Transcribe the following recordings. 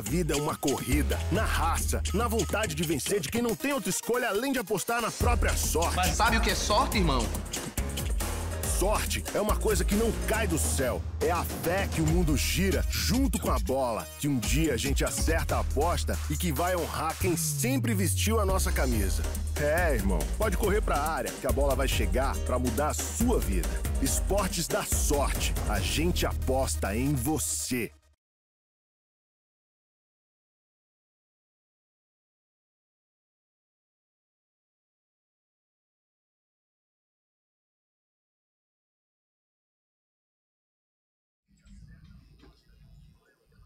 vida é uma corrida, na raça, na vontade de vencer de quem não tem outra escolha além de apostar na própria sorte. Mas sabe o que é sorte, irmão? Sorte é uma coisa que não cai do céu. É a fé que o mundo gira junto com a bola. Que um dia a gente acerta a aposta e que vai honrar quem sempre vestiu a nossa camisa. É, irmão, pode correr pra área que a bola vai chegar pra mudar a sua vida. Esportes da sorte. A gente aposta em você.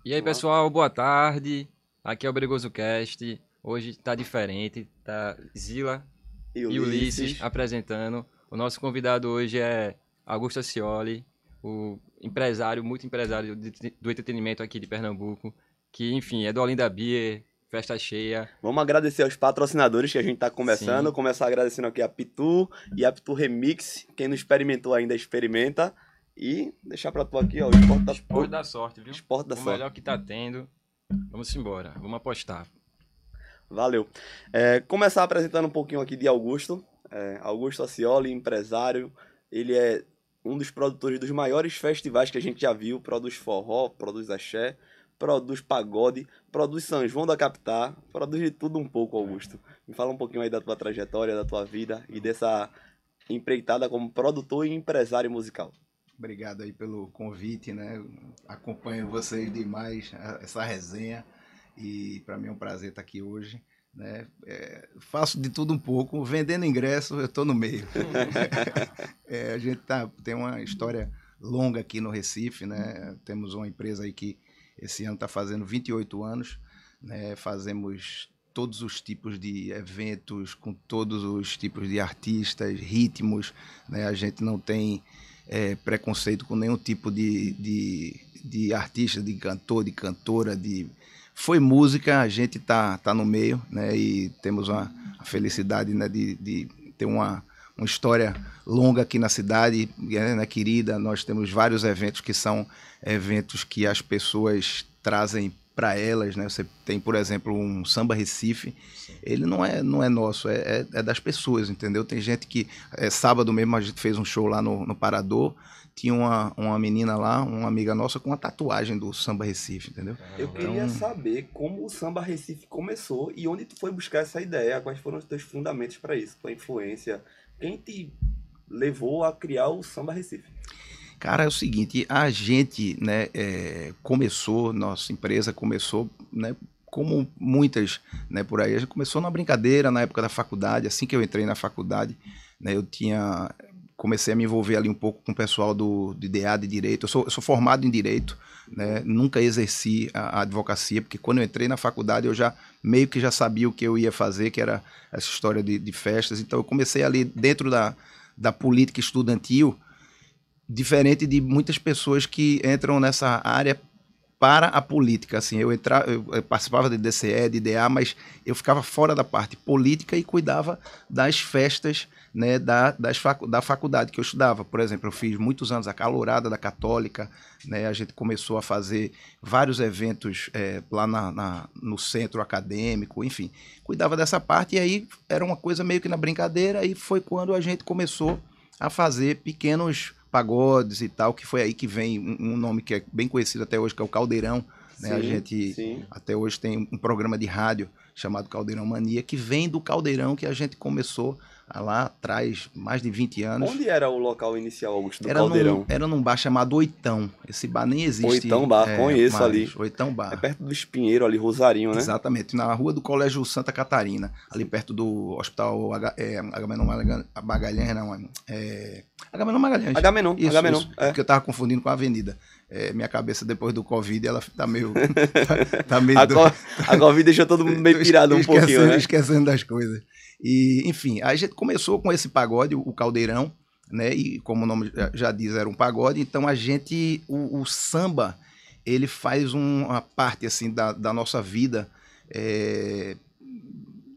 E aí, pessoal, boa tarde. Aqui é o Brigoso Cast. Hoje tá diferente, tá Zila E e Ulisses apresentando. O nosso convidado hoje é Augusto Cioli, o empresário, muito empresário do entretenimento aqui de Pernambuco, que, enfim, é do Olinda Beer, festa cheia. Vamos agradecer aos patrocinadores que a gente tá começando. Sim. Começar agradecendo aqui a Pitu e a Pitu Remix. Quem não experimentou ainda, experimenta. E deixar pra tu aqui, ó, o Esporte da, Esporte da sorte, viu? Esporte da o Sorte. melhor que tá tendo. Vamos embora, vamos apostar. Valeu. É, começar apresentando um pouquinho aqui de Augusto. É, Augusto Acioli, empresário. Ele é um dos produtores dos maiores festivais que a gente já viu. Produz forró, produz axé, produz pagode, produz São João da Capital, produz de tudo um pouco, Augusto. Me fala um pouquinho aí da tua trajetória, da tua vida e dessa empreitada como produtor e empresário musical. Obrigado aí pelo convite, né? Acompanho vocês demais, essa resenha. E para mim é um prazer estar aqui hoje. Né? É, faço de tudo um pouco, vendendo ingresso, eu estou no meio. É, a gente tá, tem uma história longa aqui no Recife, né? Temos uma empresa aí que esse ano está fazendo 28 anos, né? Fazemos todos os tipos de eventos, com todos os tipos de artistas, ritmos, né? A gente não tem é, preconceito com nenhum tipo de, de, de artista, de cantor, de cantora, de foi música, a gente tá, tá no meio, né? E temos a felicidade né, de, de ter uma, uma história longa aqui na cidade, né, querida. Nós temos vários eventos que são eventos que as pessoas trazem para elas, né? Você tem, por exemplo, um samba Recife. Ele não é, não é nosso, é, é, é das pessoas, entendeu? Tem gente que é, sábado mesmo a gente fez um show lá no, no Parador. Tinha uma, uma menina lá, uma amiga nossa, com uma tatuagem do samba Recife, entendeu? Eu queria Então- saber como o Samba Recife começou e onde tu foi buscar essa ideia, quais foram os teus fundamentos para isso, tua influência, quem te levou a criar o Samba Recife? Cara, é o seguinte, a gente, né, é, começou, nossa empresa começou, né, como muitas, né, por aí, a gente começou na brincadeira, na época da faculdade, assim que eu entrei na faculdade, né, eu tinha, comecei a me envolver ali um pouco com o pessoal do, de DA de Direito, eu sou, eu sou formado em Direito, né, nunca exerci a, a advocacia, porque quando eu entrei na faculdade eu já, meio que já sabia o que eu ia fazer, que era essa história de, de festas, então eu comecei ali dentro da, da política estudantil, diferente de muitas pessoas que entram nessa área para a política, assim, eu, entra, eu, participava de DCE, de IDA, mas eu ficava fora da parte política e cuidava das festas, né, da, das facu, da faculdade que eu estudava. Por exemplo, eu fiz muitos anos a calorada da Católica, né, a gente começou a fazer vários eventos é, lá na, na, no centro acadêmico, enfim, cuidava dessa parte e aí era uma coisa meio que na brincadeira e foi quando a gente começou a fazer pequenos pagodes e tal, que foi aí que vem um, um nome que é bem conhecido até hoje, que é o Caldeirão. Né? a Sim, gente sim. até hoje tem um programa de rádio chamado Caldeirão Mania, que vem do Caldeirão que a gente começou lá atrás, mais de 20 anos. Onde era o local inicial, Augusto, do Era Caldeirão? num, era num bar chamado Oitão. Esse bar nem existe. Oitão Bar, conheço mais. ali. Oitão Bar. É perto do Espinheiro ali, Rosarinho, né? Exatamente, na rua do Colégio Santa Catarina, ali perto do Hospital H, é, Agamenon Magalhães, não, é, Agamenon Magalhães. Agamenon, Isso, Agamenon, isso, é. porque eu tava confundindo com a avenida. É, minha cabeça depois do Covid, ela tá meio... tá, tá meio... A, co a Covid deixou todo mundo meio pirado um pouquinho, né? Esquecendo das coisas. E, enfim, a gente começou com esse pagode, o Caldeirão, né? E como o nome já- diz, era um pagode. Então a gente, o, o samba, ele faz um- uma parte assim da, da nossa vida. é,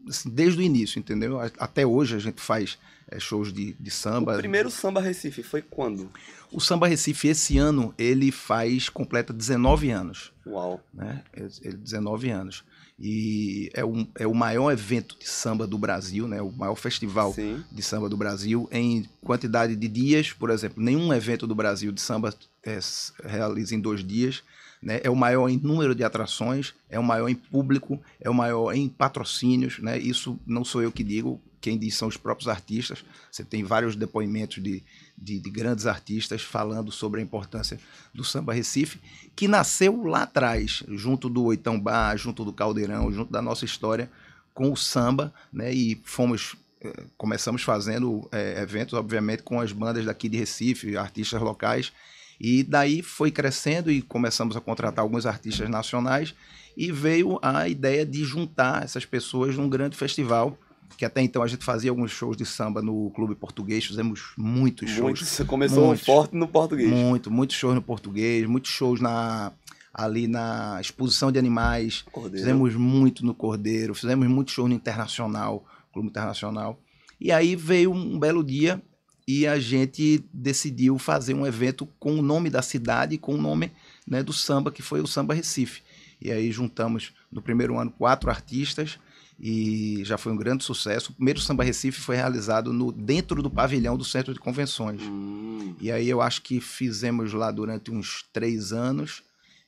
assim, desde o início, entendeu? Até hoje a gente faz é, shows de, de samba. O primeiro samba Recife foi quando? O Samba Recife, esse ano, ele faz, completa 19 anos. Uau. Né? Ele, 19 anos. E é, um, é o maior evento de samba do Brasil, né? o maior festival Sim. de samba do Brasil. Em quantidade de dias, por exemplo, nenhum evento do Brasil de samba é, realiza em dois dias. Né? É o maior em número de atrações, é o maior em público, é o maior em patrocínios. Né? Isso não sou eu que digo, quem diz são os próprios artistas. Você tem vários depoimentos de, de, de, grandes artistas falando sobre a importância do samba Recife, que nasceu lá atrás, junto do Oitão Bar, junto do Caldeirão, junto da nossa história com o samba, né? E fomos eh, começamos fazendo é, eventos, obviamente, com as bandas daqui de Recife, artistas locais, e daí foi crescendo e começamos a contratar alguns artistas nacionais e veio a ideia de juntar essas pessoas num grande festival que até então a gente fazia alguns shows de samba no Clube Português, fizemos muitos shows. Muito, você começou muitos, forte no português. Muito, muitos shows no português, muitos shows na ali na exposição de animais. Cordeiro. Fizemos muito no Cordeiro, fizemos muitos shows no Internacional, Clube Internacional. E aí veio um belo dia e a gente decidiu fazer um evento com o nome da cidade, com o nome né, do samba, que foi o Samba Recife. E aí juntamos no primeiro ano quatro artistas e já foi um grande sucesso. O primeiro Samba Recife foi realizado no dentro do pavilhão do Centro de Convenções. Hum. E aí eu acho que fizemos lá durante uns três anos.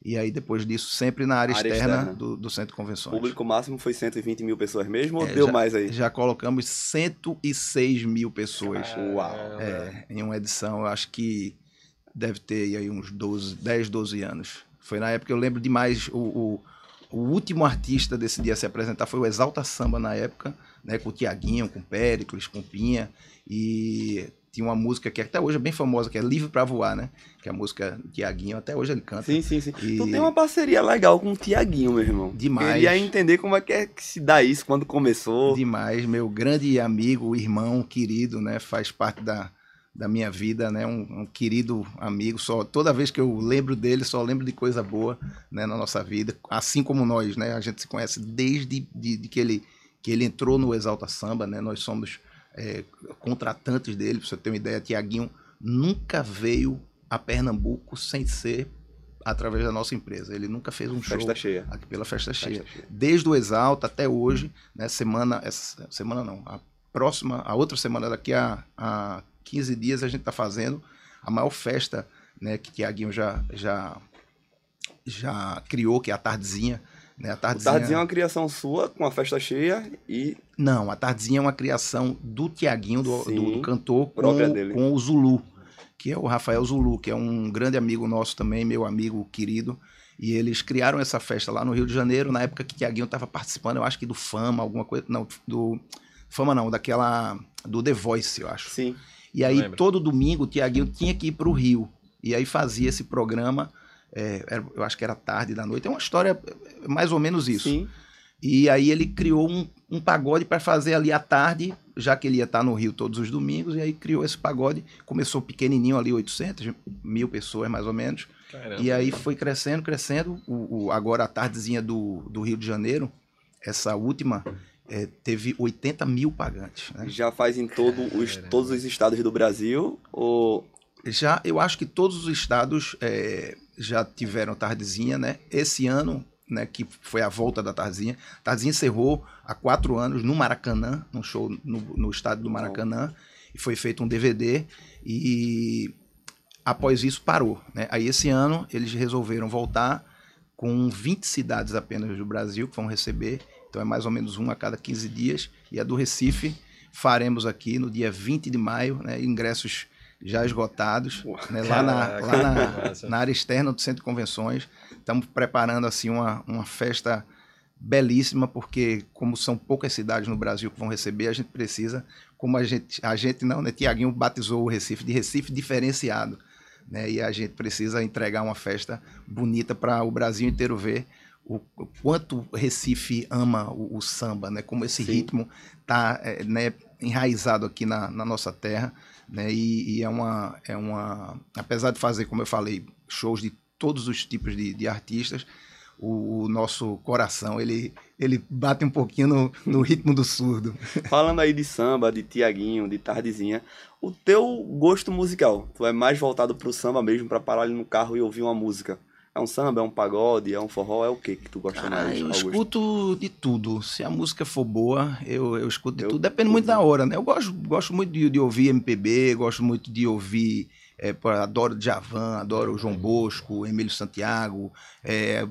E aí, depois disso, sempre na área, área externa, externa. Do, do, Centro de Convenções. O público máximo foi 120 mil pessoas mesmo ou é, deu já, mais aí? Já colocamos 106 mil pessoas. Uau! É, em uma edição, eu acho que deve ter aí uns 12, 10, 12 anos. Foi na época, eu lembro demais o, o o último artista desse dia a se apresentar foi o Exalta Samba na época, né, com o Tiaguinho, com o Péricles, com o Pinha, e tinha uma música que até hoje é bem famosa, que é Livre para Voar, né? Que é a música Tiaguinho, até hoje ele canta. Sim, sim, sim. E... Tu tem uma parceria legal com o Tiaguinho, meu irmão. Demais. Queria entender como é que, é que se dá isso, quando começou. Demais, meu grande amigo, irmão, querido, né? Faz parte da, da minha vida, né? Um, um, querido amigo. Só toda vez que eu lembro dele, só lembro de coisa boa, né? Na nossa vida, assim como nós, né? A gente se conhece desde de, de que ele que ele entrou no Exalta Samba, né? Nós somos é, contratantes dele. Para você ter uma ideia, Tiaguinho nunca veio a Pernambuco sem ser através da nossa empresa. Ele nunca fez um festa show cheia. aqui pela festa, festa cheia. cheia. Desde o Exalta até hoje, né? Semana, essa semana não, a próxima, a outra semana daqui a, a 15 dias a gente está fazendo a maior festa né, que Tiaguinho já, já, já criou, que é a Tardezinha. Né? A Tardezinha... O Tardezinha é uma criação sua, com a festa cheia e... Não, a Tardezinha é uma criação do Tiaguinho, do, do, do, cantor, com, com o Zulu, que é o Rafael Zulu, que é um grande amigo nosso também, meu amigo querido. E eles criaram essa festa lá no Rio de Janeiro, na época que Tiaguinho estava participando, eu acho que do Fama, alguma coisa. Não, do. Fama não, daquela. Do The Voice, eu acho. Sim. E aí, todo domingo, o Tiaguinho tinha que ir para o Rio. E aí fazia esse programa, é, era, eu acho que era tarde da noite. É uma história mais ou menos isso. Sim. E aí ele criou um, um pagode para fazer ali à tarde, já que ele ia estar no Rio todos os domingos. E aí criou esse pagode. Começou pequenininho ali, 800 mil pessoas mais ou menos. Caramba. E aí foi crescendo, crescendo. O, o, agora a tardezinha do, do Rio de Janeiro, essa última, é, teve 80 mil pagantes. Né? Já faz em todo os, todos os estados do Brasil? Ou... Já, eu acho que todos os estados é, já tiveram tardezinha, né? Esse ano, né, que foi a volta da tardezinha, tardezinha encerrou há quatro anos no Maracanã, num show no, no estádio do Maracanã, e foi feito um DVD, e após isso parou. Né? Aí esse ano eles resolveram voltar com 20 cidades apenas do Brasil que vão receber então é mais ou menos um a cada 15 dias. E a do Recife faremos aqui no dia 20 de maio, né, ingressos já esgotados, né, lá, na, lá na, na, área externa do Centro de Convenções. Estamos preparando assim uma, uma festa belíssima, porque como são poucas cidades no Brasil que vão receber, a gente precisa, como a gente, a gente não, né, Tiaguinho batizou o Recife de Recife diferenciado, né, e a gente precisa entregar uma festa bonita para o Brasil inteiro ver o, o quanto Recife ama o, o, samba, né? Como esse Sim. ritmo tá é, né, enraizado aqui na, na nossa terra, né? E, e, é uma é uma apesar de fazer, como eu falei, shows de todos os tipos de, de artistas, o, o nosso coração, ele, ele bate um pouquinho no, no ritmo do surdo. Falando aí de samba, de Tiaguinho, de Tardezinha, o teu gosto musical, tu é mais voltado pro samba mesmo, para parar ali no carro e ouvir uma música? É um samba, é um pagode, é um forró, é o que que tu gosta Ah, mais? eu Augusto? escuto de tudo. Se a música for boa, eu, eu escuto de Eu tudo. Depende muito da hora, né? Eu gosto, gosto muito de, de ouvir MPB, gosto muito de ouvir. é, adoro Djavan, adoro o João Bosco, Emílio Santiago, é,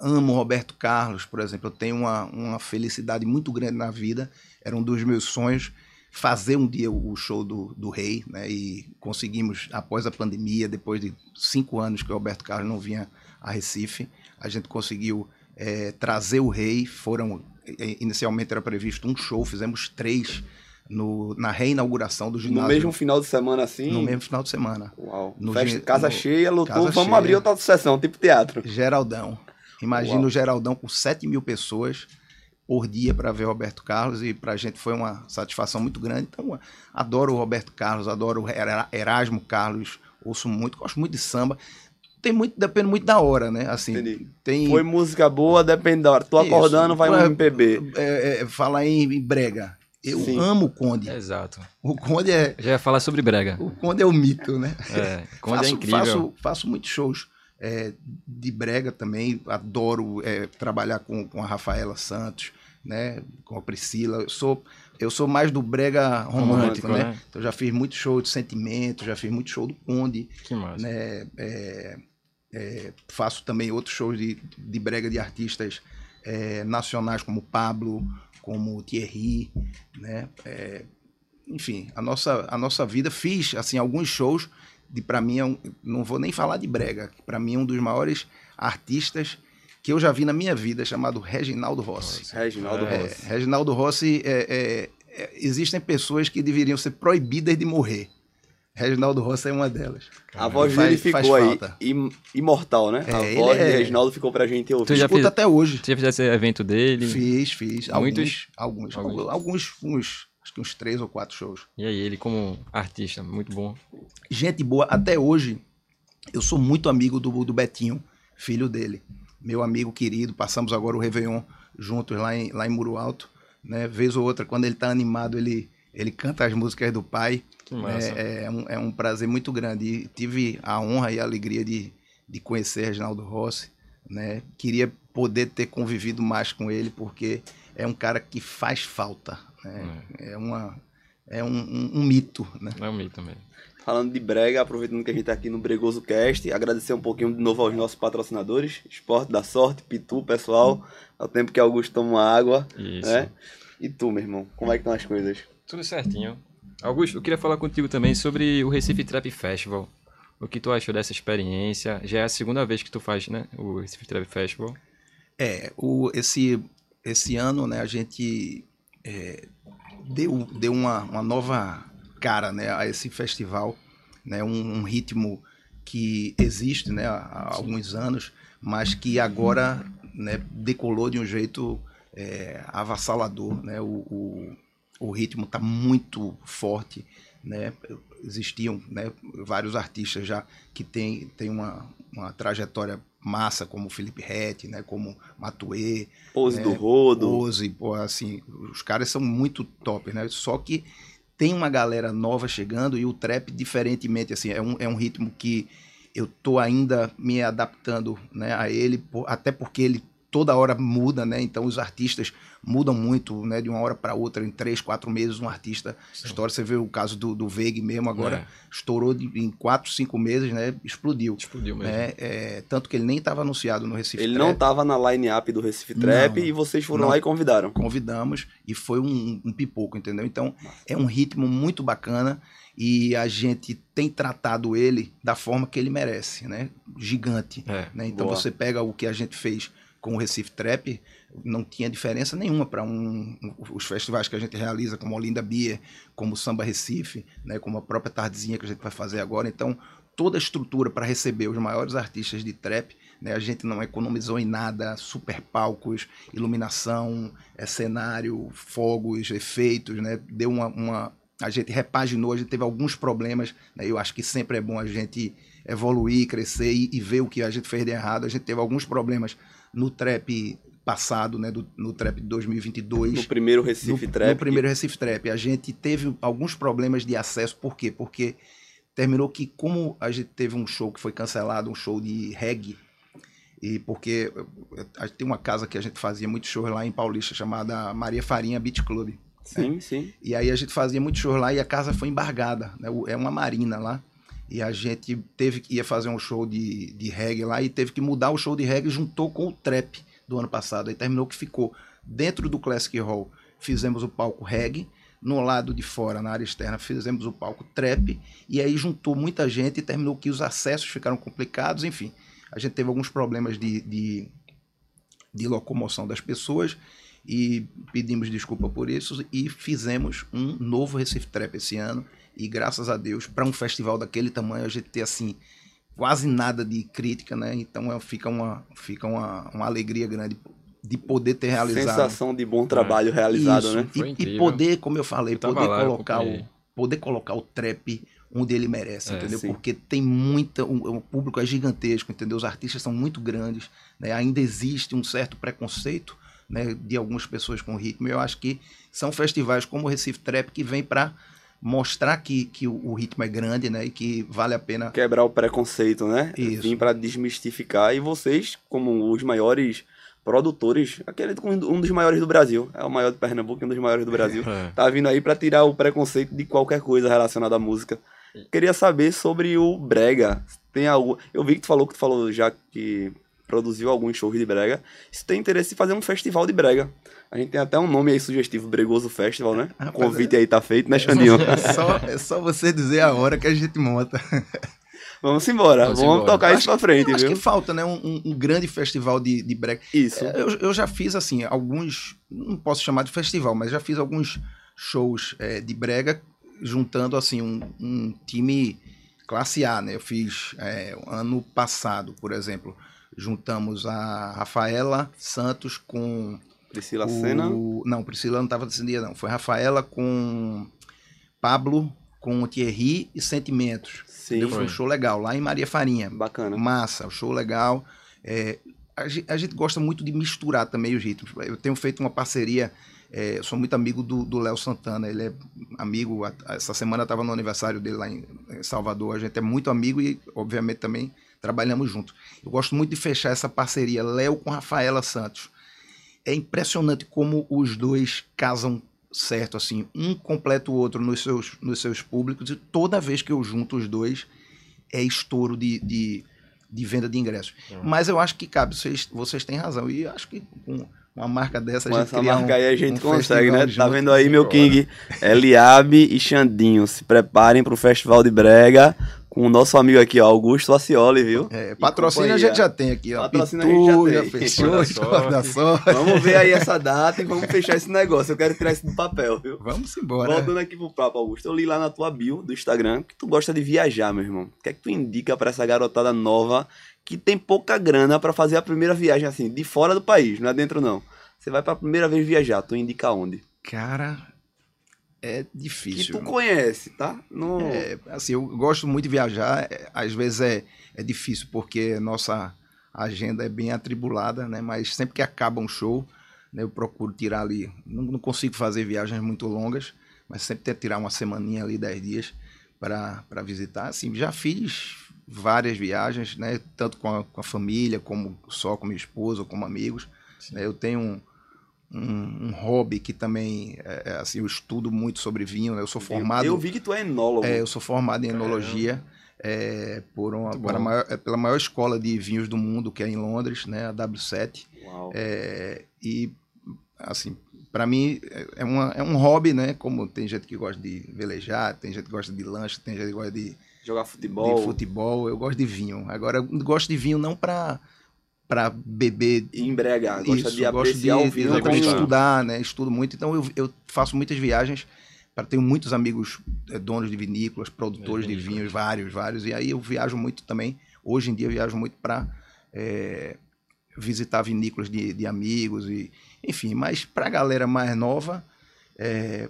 amo Roberto Carlos, por exemplo. Eu tenho uma, uma felicidade muito grande na vida. Era um dos meus sonhos fazer um dia o show do, do Rei, né? E conseguimos, após a pandemia, depois de cinco anos que o Roberto Carlos não vinha a Recife, a gente conseguiu é, trazer o Rei. Foram eh, inicialmente era previsto um show, fizemos três no, na reinauguração do No ginásio mesmo final de semana assim? no mesmo final de semana. Uau. no Festa, casa no- cheia, lotou, casa vamos cheia. abrir outra sessão, tipo teatro. Geraldão. Imagina Uau. o Geraldão com 7 mil pessoas por dia para ver o Roberto Carlos e para a gente foi uma satisfação muito grande. Então, adoro o Roberto Carlos, adoro o Era- Erasmo Carlos, ouço muito, gosto muito de samba. Tem muito, depende muito da hora, né? Assim, Entendi. tem Foi música boa, depende da hora. Tô Isso. acordando, vai um É, MPB. é, é, falar em, em brega. Eu Sim. amo o Conde. Exato. O Conde é Já ia falar sobre brega. o Conde é o mito, né? É, quando faço, é incrível. Faço, faço muitos shows é, de brega também. Adoro é, trabalhar com, com a Rafaela Santos, né? Com a Priscila. Eu sou, eu sou mais do brega romântico, Romântico, né? né? Então já fiz muito show de sentimento, já fiz muito show do Conde, Que massa. né? É, é, faço também outros shows de, de brega de artistas é, nacionais como Pablo, como Thierry, né? É, enfim, a nossa, a nossa vida fiz assim alguns shows de para mim é não vou nem falar de brega, para mim é um dos maiores artistas que eu já vi na minha vida, chamado Reginaldo Rossi. Reginaldo É. Rossi. Reginaldo Rossi é, é- é- existem pessoas que deveriam ser proibidas de morrer. Reginaldo Rossi é uma delas. A voz Faz- dele faz ficou aí falta. im- imortal, né? É, a voz é- de Reginaldo ficou pra gente ouvir. Tu já Escuta fez- até hoje. Você já fizesse evento dele? Fiz, fiz. Muitos? Alguns. Alguns. Alguns. Alguns, uns, acho que uns três ou quatro shows. E aí, ele como artista, muito bom. gente boa. Até hoje, eu sou muito amigo do, do Betinho, filho dele. Meu amigo querido. Passamos agora o Réveillon juntos lá em, lá em Muro Alto. Né? Vez ou outra, quando ele tá animado, ele, ele canta as músicas do pai. Que massa. É, é um, é um prazer muito grande. E tive a honra e a alegria de, de conhecer Reginaldo Rossi. Né? Queria poder ter convivido mais com ele, porque é um cara que faz falta. Né? É, uma, é um, um- um mito. Né? É um mito também. Falando de brega, aproveitando que a gente tá aqui no Bregoso Cast, agradecer um pouquinho de novo aos nossos patrocinadores, Esporte da Sorte, Pitu, pessoal, ao tempo que Augusto toma uma água, Isso. né? E tu, meu irmão, como é que estão as coisas? Tudo certinho. Augusto, eu queria falar contigo também sobre o Recife Trap Festival. O que tu achou dessa experiência? Já é a segunda vez que tu faz, né? O Recife Trap Festival. É, o, esse, esse ano, né, a gente é, deu, deu uma, uma nova cara, né, a esse festival, né, um, um ritmo que existe, né, há, há alguns anos, mas que agora, né, decolou de um jeito é, avassalador, né, o, o, o ritmo está muito forte, né, existiam, né, vários artistas já que têm tem uma, uma trajetória massa, como Felipe Rett, né, como Matuê, Pose É, do Rodo, Pose, pô, assim, os caras são muito top, né? Só que tem uma galera nova chegando e o trap, diferentemente, assim, é um, é um ritmo que eu tô ainda me adaptando né, a ele, até porque ele toda hora muda, né? Então os artistas mudam muito, né? De uma hora para outra, em três, quatro meses, um artista estoura. Você vê o caso do, do Veig mesmo agora, É. estourou de- em quatro, cinco meses, né? Explodiu. Explodiu mesmo. Né? É, tanto que ele nem estava anunciado no Recife ele Trap não tava na line-up do Recife Trap Não. e vocês foram Não. lá e convidaram. convidamos e foi um, um pipoco, entendeu? Então é um ritmo muito bacana e a gente tem tratado ele da forma que ele merece, né? Gigante. É. né? Então boa. você pega o que a gente fez com o Recife Trap, não tinha diferença nenhuma para um, os festivais que a gente realiza, como Olinda Beer, como Samba Recife, né? como a própria Tardezinha que a gente vai fazer agora. Então toda a estrutura para receber os maiores artistas de trap né? A gente não economizou em nada, super palcos, iluminação, é, cenário, fogos, efeitos, né? Deu uma, uma- A gente repaginou, a gente teve alguns problemas, né? Eu acho que sempre é bom a gente evoluir, crescer e, e ver o que a gente fez de errado. A gente teve alguns problemas no trap passado, né, do, no trap de 2022. No primeiro Recife no, Trap. No primeiro Recife Trap. A gente teve alguns problemas de acesso, por quê? Porque terminou que, como a gente teve um show que foi cancelado, um show de reggae, e porque a gente tem uma casa que a gente fazia muitos shows lá em Paulista, chamada Maria Farinha Beach Club. Sim, né? sim. E aí a gente fazia muitos shows lá e a casa foi embargada, né? É uma marina lá. E a gente teve que ia fazer um show de, de reggae lá e teve que mudar o show de reggae juntou com o trap do ano passado. Aí terminou que ficou dentro do Classic Hall. Fizemos o palco reggae, no lado de fora, na área externa, fizemos o palco trap, e aí juntou muita gente e terminou que os acessos ficaram complicados, enfim. A gente teve alguns problemas de, de, de locomoção das pessoas e pedimos desculpa por isso e fizemos um novo Recife Trap esse ano. E graças a Deus, para um festival daquele tamanho, a gente ter assim quase nada de crítica, né? Então é, fica uma, fica uma, uma alegria grande de poder ter realizado. Sensação de bom trabalho é. realizado, Isso. né? E, e, poder, como eu falei, eu poder lá, colocar o poder colocar o trap onde ele merece, é, entendeu? Sim. Porque tem muita, o, o, público é gigantesco, entendeu? Os artistas são muito grandes, né? Ainda existe um certo preconceito, né, de algumas pessoas com ritmo. Eu acho que são festivais como o Recife Trap que vem para mostrar que, que o, o, ritmo é grande, né? E que vale a pena. Quebrar o preconceito, né? Isso. Vim para desmistificar. E vocês, como os maiores produtores, aquele um dos maiores do Brasil, é o maior de Pernambuco, um dos maiores do Brasil, é. tá vindo aí para tirar o preconceito de qualquer coisa relacionada à música. Queria saber sobre o Brega. Tem algo. Eu vi que tu falou que tu falou já que produziu alguns shows de brega. Se tem interesse em fazer um festival de brega. A gente tem até um nome aí sugestivo, Bregoso Festival, né? O convite aí tá feito, né, Xandinho? É só, é só você dizer a hora que a gente monta. Vamos embora, vamos, vamos embora. tocar isso pra frente, acho viu? Acho que falta, né, um, um, grande festival de, de brega. Isso. É, eu, eu já fiz, assim, alguns, não posso chamar de festival, mas já fiz alguns shows é, de brega juntando, assim, um, um, time classe A, né? Eu fiz é, ano passado, por exemplo, juntamos a Rafaela Santos com Priscila o... Senna? Não, Priscila não estava nesse dia, não. Foi Rafaela com Pablo, com Thierry e Sentimentos. Sim. Foi um show legal, lá em Maria Farinha. Bacana. Massa, o show legal. É, a, gente, a, gente gosta muito de misturar também os ritmos. Eu tenho feito uma parceria, é, eu sou muito amigo do Léo Santana, ele é amigo, essa semana estava no aniversário dele lá em, em Salvador, a gente é muito amigo e, obviamente, também trabalhamos juntos. Eu gosto muito de fechar essa parceria Léo com Rafaela Santos. É impressionante como os dois casam certo, assim, um completa o outro nos seus, nos seus públicos, e toda vez que eu junto os dois, é estouro de, de, de venda de ingressos. Uhum. Mas eu acho que cabe, vocês, vocês têm razão, e acho que com uma marca dessa com a gente essa marca um, aí a gente um consegue, né? Tá vendo aí, meu King? Eliabe e Xandinho, se preparem para o Festival de Brega com o nosso amigo aqui, ó, Augusto Acioli, viu? É, patrocínio a gente já tem aqui, ó. Patrocínio Pitu, a gente já tem. fechou, da sorte. Vamos ver aí essa data e vamos fechar esse negócio. Eu quero tirar isso do papel, viu? Vamos embora. Voltando aqui pro papo, Augusto. Eu li lá na tua bio do Instagram que tu gosta de viajar, meu irmão. O que é que tu indica para essa garotada nova que tem pouca grana para fazer a primeira viagem assim, de fora do país, não é dentro não. Você vai pra primeira vez viajar, tu indica onde? Cara, é difícil. Que tu conhece, tá? No... É, assim, eu gosto muito de viajar. É, às vezes é, é difícil porque nossa agenda é bem atribulada, né? Mas sempre que acaba um show, né, eu procuro tirar ali. Não, não consigo fazer viagens muito longas, mas sempre tento tirar uma semaninha ali, dez dias para visitar. Assim, já fiz várias viagens, né? Tanto com a, com a família, como só com minha esposa, ou como amigos. Né? Eu tenho um, um, um, hobby que também, é, é, assim, eu estudo muito sobre vinho, né? Eu sou formado... Eu, eu vi que tu é enólogo. É, eu sou formado em enologia é, por uma, maior, é, pela maior escola de vinhos do mundo, que é em Londres, né? A W7. Uau. É, e, assim, para mim é, uma, é um hobby, né? Como tem gente que gosta de velejar, tem gente que gosta de lanche, tem gente que gosta de... Jogar futebol. De futebol, eu gosto de vinho. Agora, eu gosto de vinho não para para beber. E embriagar, gosta Isso, de apreciar de, o vinho. Eu gosto de estudar, né? Estudo muito, então eu, eu faço muitas viagens. Para tenho muitos amigos é, donos de vinícolas, produtores é, de vinhos, vários, vários. E aí eu viajo muito também. Hoje em dia eu viajo muito para é, visitar vinícolas de, de amigos e, enfim. Mas para a galera mais nova, é,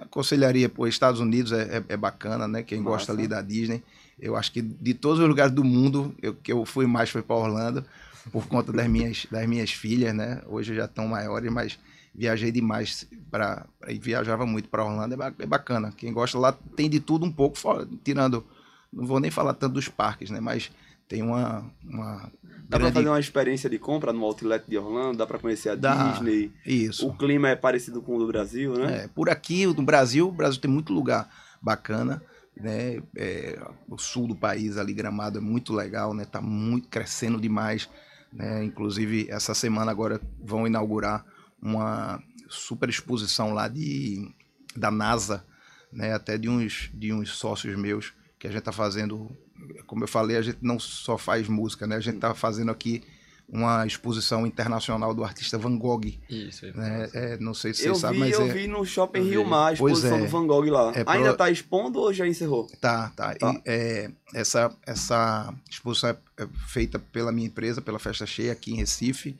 aconselharia por Estados Unidos é, é, é, bacana, né? Quem Nossa. gosta ali da Disney. Eu acho que de todos os lugares do mundo, eu, que eu fui mais foi para Orlando. por conta das minhas, das minhas filhas, né? Hoje já estão maiores, mas viajei demais para e viajava muito para Orlando, é, é bacana. Quem gosta lá tem de tudo um pouco, fora, tirando, não vou nem falar tanto dos parques, né? Mas tem uma, uma Dá grande... pra fazer uma experiência de compra no outlet de Orlando, dá para conhecer a dá, Disney. Isso. O clima é parecido com o do Brasil, né? É, por aqui, no Brasil, o Brasil tem muito lugar bacana, né? É, o sul do país ali, Gramado, é muito legal, né? Tá muito crescendo demais, né? Inclusive, essa semana agora vão inaugurar uma super exposição lá de, da NASA, né? Até de uns, de uns sócios meus, que a gente tá fazendo, como eu falei, a gente não só faz música, né? A gente tá fazendo aqui uma exposição internacional do artista Van Gogh. Isso, né? é, não sei se eu você sabe, vi, mas eu é... vi no Shopping Rio Mar, a exposição é. do Van Gogh lá. É Ainda pro... tá expondo ou já encerrou? Tá, tá. Tá. E, é, essa, essa exposição é feita pela minha empresa, pela Festa Cheia, aqui em Recife.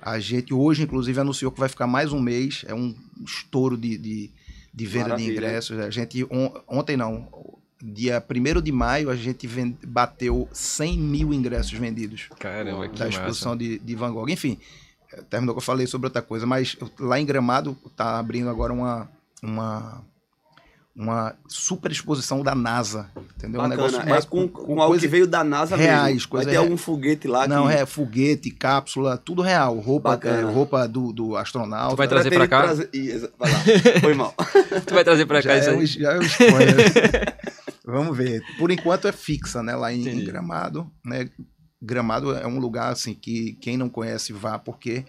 A gente hoje, inclusive, anunciou que vai ficar mais um mês. É um estouro de, de, de venda Maravilha. de ingressos. A gente, on, ontem não, dia 1 de maio, a gente vende, bateu 100 mil ingressos vendidos Caramba, que da massa. exposição de, de Van Gogh. Enfim, terminou que eu falei sobre outra coisa, mas lá em Gramado tá abrindo agora uma, uma, uma super exposição da NASA, entendeu? Um Bacana. negócio é mais com, com, algo que veio da NASA reais, mesmo. coisa Vai ter re- algum foguete lá Não, que... é foguete, cápsula, tudo real. Roupa, é, roupa do, do astronauta. Tu vai trazer pra cá? Trazer... Vai lá, foi mal. Tu vai trazer pra já cá isso é, um, aí? já é um spoiler. Vamos ver. Por enquanto é fixa, né? Lá em, Entendi. Gramado, né? Gramado é um lugar assim que quem não conhece vá porque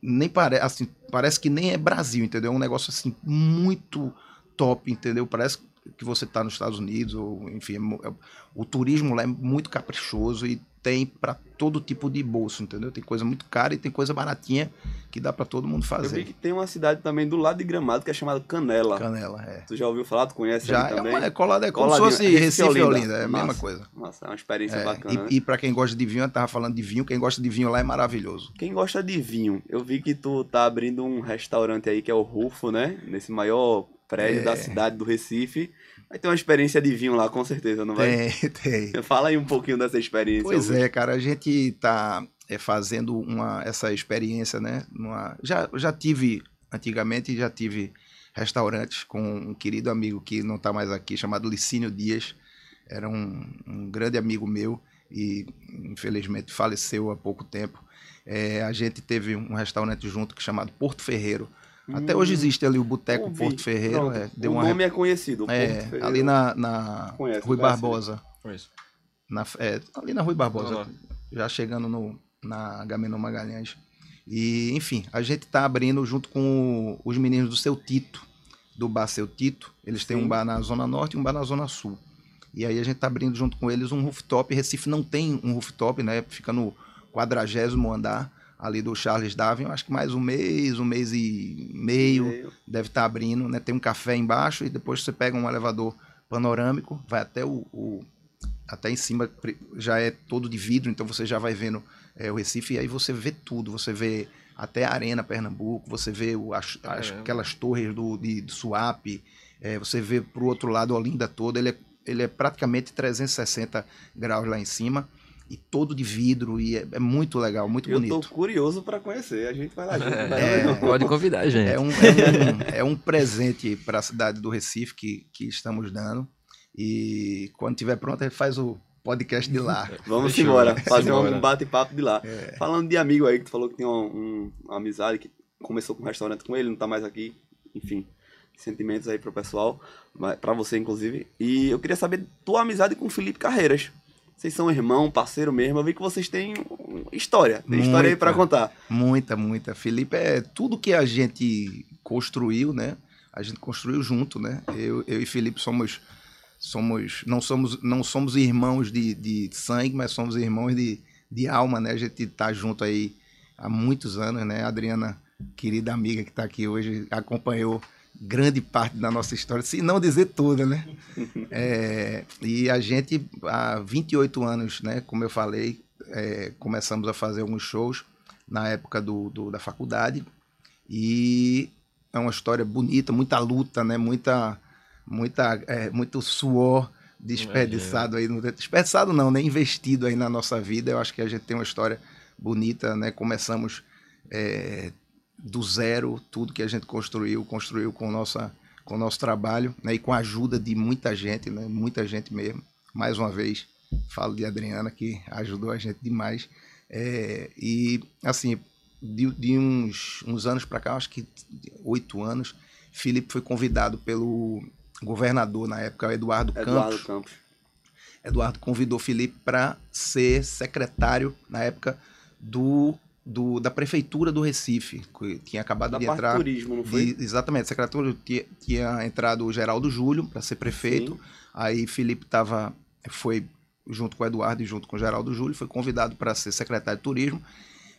nem parece assim, parece que nem é Brasil, entendeu? É um negócio assim muito top, entendeu? Parece que você está nos Estados Unidos ou enfim, é é- o turismo lá é muito caprichoso e tem para todo tipo de bolso, entendeu? Tem coisa muito cara e tem coisa baratinha que dá para todo mundo Eu vi fazer. que tem uma cidade também do lado de Gramado que é chamada Canela. Canela, é. Tu já ouviu falar? Tu conhece Já é, também? uma, é colada, é como Coladinho. se fosse Recife Recife Olinda. Olinda, é a mesma coisa. Nossa, é uma experiência É, bacana, né? e, e para quem gosta de vinho, eu tava falando de vinho, quem gosta de vinho lá é maravilhoso. Quem gosta de vinho, eu vi que tu tá abrindo um restaurante aí que é o Rufo, né? Nesse maior prédio É. da cidade do Recife. Vai ter uma experiência de vinho lá, com certeza, não vai? Tem, tem. Fala aí um pouquinho dessa experiência. Pois Augusto. é, cara, a gente tá é, fazendo uma, essa experiência, né? Numa, já, já tive, antigamente, já tive restaurantes com um querido amigo que não está mais aqui, chamado Licínio Dias. Era um, um grande amigo meu e, infelizmente, faleceu há pouco tempo. É, a gente teve um restaurante junto que chamado Porto Ferreiro. Até Hum, hoje existe ali o Boteco. Porto Ferreiro. Pronto, é, deu o uma nome é conhecido, é, ali na, na Conhece, Rui. Barbosa. Isso. Na, é, ali na Rui Barbosa, já chegando no, na Gamenon Magalhães. E, enfim, a gente está abrindo junto com os meninos do Seu Tito, do Bar Seu Tito. Eles têm Sim. um bar na Zona Norte e um bar na Zona Sul. E aí a gente está abrindo junto com eles um rooftop. Recife não tem um rooftop, né? Fica no quadragésimo andar ali do Charles Darwin. Acho que mais um mês, um mês e meio Meio. deve estar abrindo, né? Tem um café embaixo e depois você pega um elevador panorâmico, vai até o, o- até em cima já é todo de vidro, então você já vai vendo é, o Recife e aí você vê tudo, você vê até a Arena Pernambuco, você vê o- as, as- aquelas torres do, de, de Suape, é, você vê para o outro lado a Olinda toda, ele é, ele é praticamente 360 graus lá em cima e todo de vidro e é, é muito legal, muito Eu bonito. tô curioso pra conhecer, a gente vai lá junto. É, vai lá junto. Pode convidar, gente. É um, é um, é um presente para a cidade do Recife que, que estamos dando. E quando tiver pronto, a gente faz o podcast de lá. Vamos Fechou. embora, fazer Simbora. um bate-papo de lá. É. Falando de amigo aí, que tu falou que tem uma, um- uma amizade, que começou com um restaurante com ele, não tá mais aqui. Enfim, sentimentos aí pro pessoal, pra você inclusive. E eu queria saber tua amizade com o Felipe Carreiras. Vocês são irmão, parceiro mesmo. Eu vi que vocês têm história. Tem história aí Muita. contar. Muita, muita. Felipe é tudo que a gente construiu, né? A gente construiu junto, né? Eu, eu e Felipe somos somos não somos não somos irmãos de, de sangue, mas somos irmãos de, de alma, né? A gente tá junto aí há muitos anos, né? A Adriana, querida amiga que está aqui hoje, acompanhou grande parte da nossa história, se não dizer toda, né? É, e a gente, há 28 anos, né? Como eu falei, é, começamos a fazer alguns shows na época do, do- da faculdade e é uma história bonita, muita luta, né? Muita, muita, é, muito suor desperdiçado aí, no, desperdiçado não, né? Investido aí na nossa vida. Eu acho que a gente tem uma história bonita, né? Começamos é, do zero, tudo que a gente construiu, construiu com nossa com o nosso trabalho, né? E com a ajuda de muita gente, né? Muita gente mesmo. Mais uma vez, falo de Adriana que ajudou a gente demais. É, e assim, de, de uns, uns anos para cá, acho que oito anos, Felipe foi convidado pelo governador na época, Eduardo, Eduardo Campos. Campos. Eduardo convidou Felipe para ser secretário na época do, do, da prefeitura do Recife, que tinha acabado Da de entrar. turismo, não foi? de- exatamente, secretário tinha, tinha entrado o Geraldo Júlio para ser prefeito. Sim. Aí Felipe tava, foi junto com o Eduardo e junto com o Geraldo Júlio, foi convidado para ser secretário de turismo,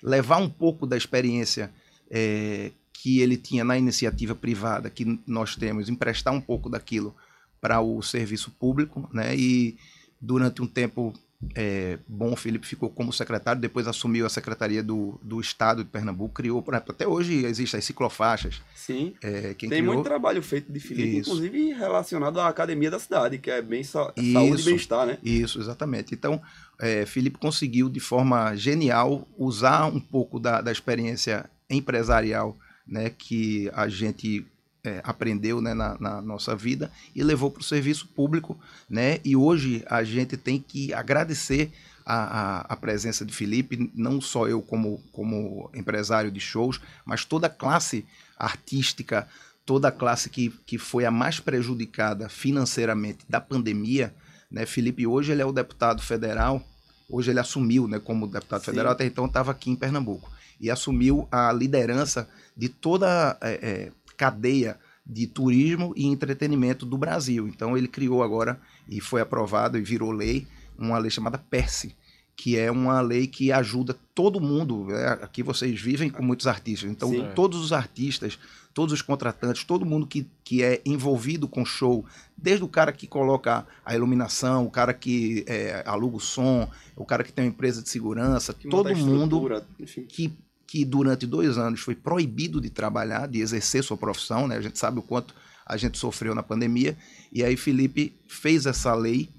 levar um pouco da experiência eh, que ele tinha na iniciativa privada, que nós temos, emprestar um pouco daquilo para o serviço público, né? E durante um tempo é, bom, Felipe ficou como secretário, depois assumiu a secretaria do, do Estado de Pernambuco, criou, por exemplo, até hoje existem as ciclofaixas. Sim. É, Tem criou, muito trabalho feito de Felipe, Isso. inclusive relacionado à academia da cidade, que é bem sa- Isso. saúde e bem-estar, né? Isso, exatamente. Então, é, Felipe conseguiu, de forma genial, usar um pouco da, da experiência empresarial né, que a gente é, aprendeu né, na, na nossa vida e levou para o serviço público. Né, e hoje a gente tem que agradecer a, a, a presença de Felipe, não só eu como, como empresário de shows, mas toda a classe artística, toda a classe que, que foi a mais prejudicada financeiramente da pandemia. Né? Felipe hoje ele é o deputado federal, hoje ele assumiu né, como deputado Sim. federal, até então estava aqui em Pernambuco, e assumiu a liderança de toda é, é, cadeia de turismo e entretenimento do Brasil. Então ele criou agora, e foi aprovado e virou lei, uma lei chamada PERSE, que é uma lei que ajuda todo mundo. né? Aqui vocês vivem com muitos artistas, então Sim. todos os artistas, todos os contratantes, todo mundo que, que é envolvido com show, desde o cara que coloca a iluminação, o cara que é, aluga o som, o cara que tem uma empresa de segurança, Que todo mundo enfim. que, que durante dois anos foi proibido de trabalhar, de exercer sua profissão, né? A gente sabe o quanto a gente sofreu na pandemia. E aí Felipe fez essa lei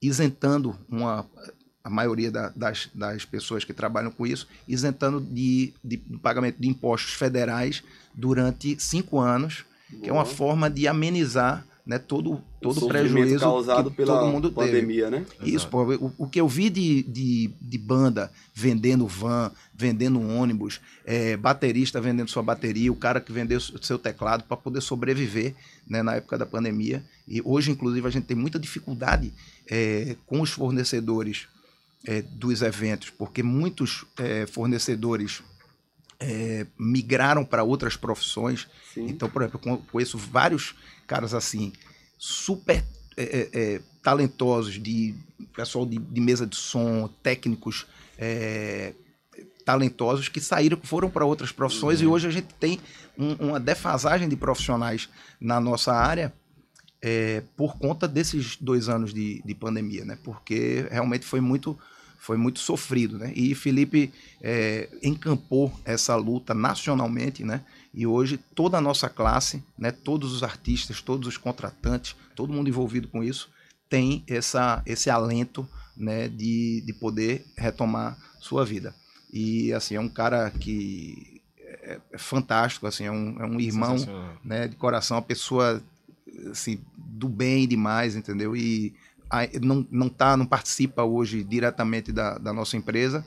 isentando uma, a maioria da- das, das pessoas que trabalham com isso, isentando de, de, do pagamento de impostos federais durante cinco anos, que é uma Boa. forma de amenizar né, todo, todo o prejuízo causado que pela todo mundo teve. pandemia, né? Isso, pô, o, o que eu vi de, de, de banda vendendo van, vendendo ônibus, é, baterista vendendo sua bateria, o cara que vendeu seu teclado para poder sobreviver né, na época da pandemia. E hoje, inclusive, a gente tem muita dificuldade é, com os fornecedores é, dos eventos, porque muitos é, fornecedores é, migraram para outras profissões. Sim. Então, por exemplo, eu con- conheço vários caras assim, super é, é, é, talentosos, de pessoal de, de mesa de som, técnicos é, talentosos que saíram, foram para outras profissões e hoje a gente tem um- uma defasagem de profissionais na nossa área é, por conta desses dois anos de, de pandemia, né? Porque realmente foi muito foi muito sofrido, né? E Felipe é, encampou essa luta nacionalmente, né? E hoje toda a nossa classe, né? Todos os artistas, todos os contratantes, todo mundo envolvido com isso tem essa esse alento, né? De, de poder retomar sua vida. E assim é um cara que é, é fantástico, assim é um, é um irmão né, de coração, uma pessoa assim, do bem demais, entendeu? E não, não tá, não participa hoje diretamente da, da nossa empresa,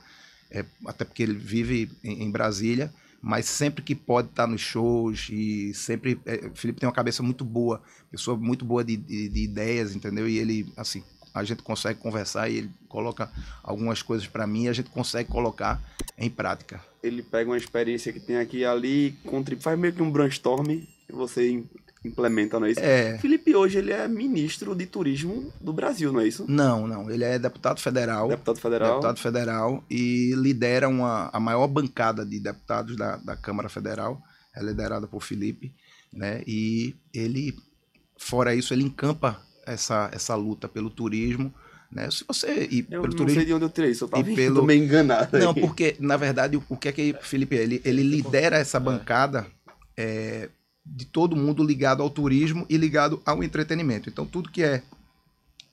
é, até porque ele vive em, em Brasília, mas sempre que pode estar nos shows e sempre. é, o Felipe tem uma cabeça muito boa, pessoa muito boa de, de, de ideias, entendeu? E ele, assim, a gente consegue conversar e ele coloca algumas coisas para mim e a gente consegue colocar em prática. Ele pega uma experiência que tem aqui e ali, faz meio que um brainstorm você implementa, não é isso? É. Felipe hoje ele é ministro de turismo do Brasil, não é isso? Não, não. Ele é deputado federal. Deputado federal. deputado federal e lidera uma, a maior bancada de deputados da, da Câmara Federal, é liderada por Felipe, né? E ele, fora isso, ele encampa essa, essa luta pelo turismo, né? Se você e Eu pelo não turismo, sei de onde eu tirei isso, eu tava e pelo- meio enganado. não, aí. porque na verdade o que é que Felipe é? Ele, ele lidera essa bancada é, de todo mundo ligado ao turismo e ligado ao entretenimento. Então tudo que é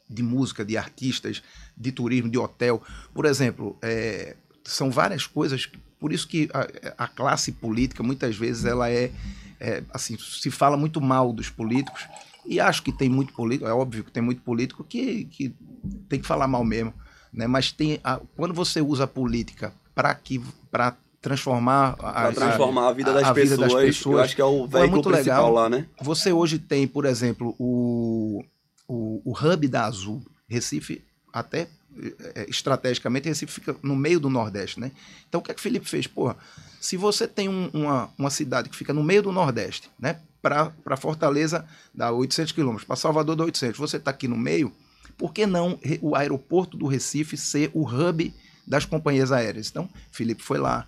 de música, de artistas, de turismo, de hotel, por exemplo, é, são várias coisas, por isso que a, a classe política, muitas vezes, ela é, é, assim, se fala muito mal dos políticos, e acho que tem muito político, é óbvio que tem muito político que, que tem que falar mal mesmo, né? Mas tem a, quando você usa a política para que para transformar a, transformar a vida das, a, pessoas, vida das pessoas, eu acho que é o veículo é muito principal legal. lá, né? Você hoje tem, por exemplo, o, o, o hub da Azul, Recife, até é, estrategicamente, Recife fica no meio do Nordeste, né? Então, o que é que o Felipe fez? Porra, se você tem um, uma, uma cidade que fica no meio do Nordeste, né? Para Fortaleza dá 800 quilômetros, para Salvador dá 800, você está aqui no meio, por que não o aeroporto do Recife ser o hub das companhias aéreas? Então, Felipe foi lá,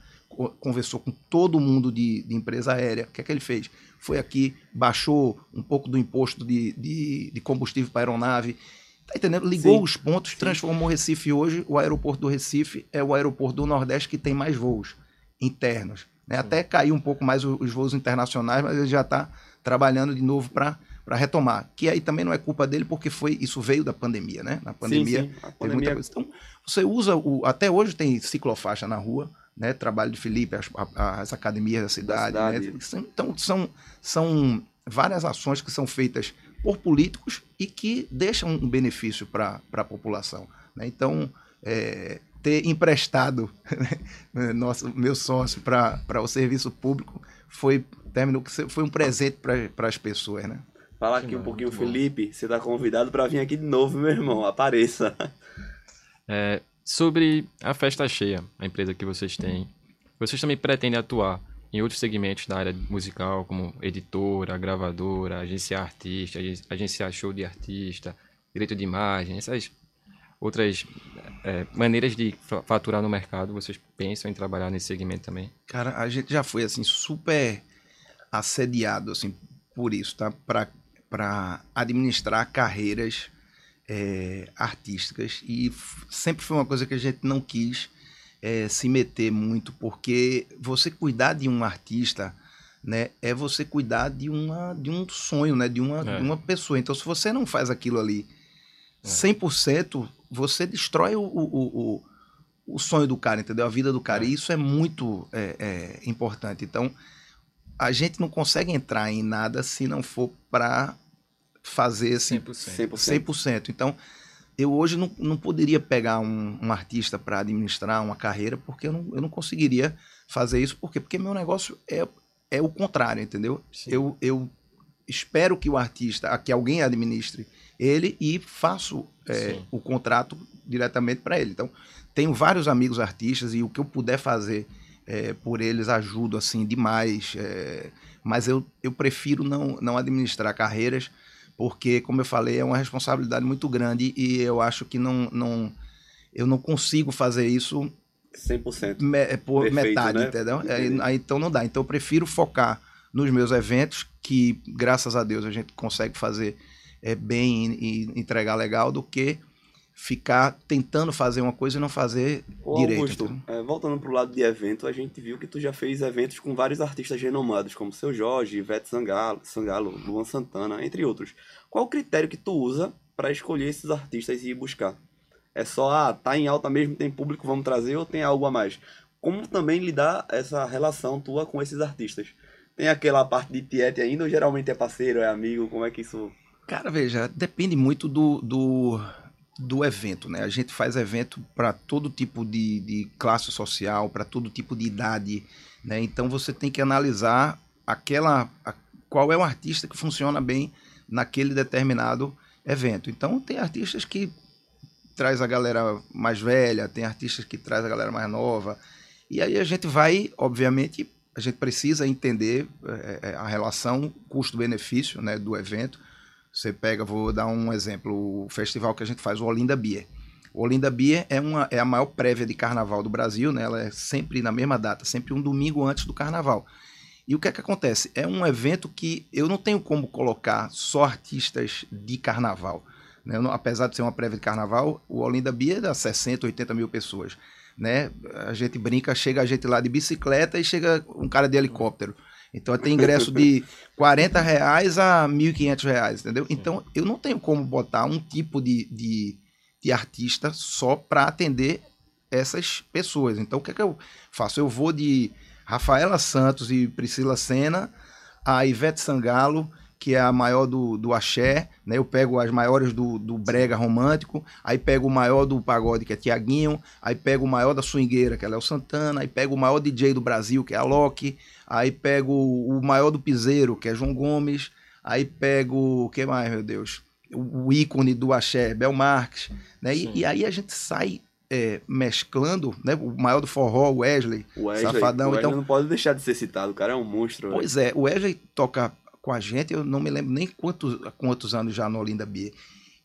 conversou com todo mundo de, de empresa aérea. O que é que ele fez? Foi aqui, baixou um pouco do imposto de, de, de combustível para aeronave. Tá entendendo? Ligou sim, os pontos, sim. transformou o Recife hoje. O aeroporto do Recife é o aeroporto do Nordeste que tem mais voos internos. Né? Até caiu um pouco mais os, os voos internacionais, mas ele já está trabalhando de novo para para retomar. Que aí também não é culpa dele, porque foi isso veio da pandemia, né? Na pandemia, sim, sim. teve pandemia... muita coisa. Então, você usa o. Até hoje tem ciclofaixa na rua, né? Trabalho de Felipe, as, as academias da cidade. Da cidade. Né? Então, são, são várias ações que são feitas por políticos e que deixam um benefício para a população. Né? Então, é, ter emprestado né, nosso, meu sócio para o serviço público foi terminou que foi um presente para as pessoas, né? Fala aqui um pouquinho, Felipe. Você está convidado para vir aqui de novo, meu irmão. Apareça. É, sobre a festa cheia, a empresa que vocês têm, vocês também pretendem atuar em outros segmentos da área musical, como editora, gravadora, agência artista, agência show de artista, direito de imagem, essas outras é, maneiras de faturar no mercado, vocês pensam em trabalhar nesse segmento também? Cara, a gente já foi assim super assediado assim por isso, tá? Para para administrar carreiras é, artísticas e sempre foi uma coisa que a gente não quis é, se meter muito, porque você cuidar de um artista né, é você cuidar de, uma, de um sonho, né, de, uma, é. de uma pessoa. Então, se você não faz aquilo ali 100%, é. você destrói o, o, o, o sonho do cara, entendeu? A vida do cara. É. E isso é muito é, é, importante. Então, a gente não consegue entrar em nada se não for para fazer assim, 100%. 100%. 100%. Então, eu hoje não, não poderia pegar um, um artista para administrar uma carreira, porque eu não, eu não conseguiria fazer isso. Por quê? Porque meu negócio é, é o contrário, entendeu? Eu, eu espero que o artista, que alguém administre ele e faço é, o contrato diretamente para ele. Então, tenho vários amigos artistas e o que eu puder fazer é, por eles ajudo assim demais. É, mas eu, eu prefiro não, não administrar carreiras porque, como eu falei, é uma responsabilidade muito grande e eu acho que não, não eu não consigo fazer isso 100% me, é, por Perfeito, metade, né? entendeu? Aí, então não dá. Então eu prefiro focar nos meus eventos, que graças a Deus a gente consegue fazer é, bem e, e entregar legal, do que ficar tentando fazer uma coisa e não fazer Ô, direito. Augusto, é, voltando pro lado de evento, a gente viu que tu já fez eventos com vários artistas renomados, como Seu Jorge, Ivete Sangalo, Sangalo, Luan Santana, entre outros. Qual o critério que tu usa para escolher esses artistas e ir buscar? É só, ah, tá em alta mesmo, tem público, vamos trazer, ou tem algo a mais? Como também lidar essa relação tua com esses artistas? Tem aquela parte de tiete ainda, ou geralmente é parceiro, é amigo, como é que isso... Cara, veja, depende muito do, do do evento, né? A gente faz evento para todo tipo de, de classe social, para todo tipo de idade, né? Então você tem que analisar aquela a, qual é o artista que funciona bem naquele determinado evento. Então tem artistas que traz a galera mais velha, tem artistas que traz a galera mais nova. E aí a gente vai, obviamente, a gente precisa entender é, a relação custo-benefício né, do evento você pega, vou dar um exemplo, o festival que a gente faz, o Olinda Beer. O Olinda Beer é, uma, é a maior prévia de carnaval do Brasil, né? Ela é sempre na mesma data, sempre um domingo antes do carnaval. E o que é que acontece? É um evento que eu não tenho como colocar só artistas de carnaval. Né? Não, apesar de ser uma prévia de carnaval, o Olinda Beer dá 60, 80 mil pessoas. Né? A gente brinca, chega a gente lá de bicicleta e chega um cara de helicóptero. Então tem ingresso de 40 reais a 1.500 reais, entendeu? Então eu não tenho como botar um tipo de, de, de artista só para atender essas pessoas. Então, o que é que eu faço? Eu vou de Rafaela Santos e Priscila Senna a Ivete Sangalo, que é a maior do, do axé, né? Eu pego as maiores do, do brega romântico, aí pego o maior do pagode, que é Tiaguinho, aí pego o maior da swingueira, que é Léo Santana, aí pego o maior DJ do Brasil, que é a Loki, aí pego o maior do piseiro, que é João Gomes, aí pego, o que mais, meu Deus? O, o ícone do axé, Bel Marques, né? E, e, aí a gente sai é, mesclando, né? O maior do forró, Wesley, Wesley Safadão. O Wesley então, não pode deixar de ser citado, o cara é um monstro. velho. Pois é, o Wesley toca com a gente, eu não me lembro nem quantos, quantos anos já no Olinda Beer.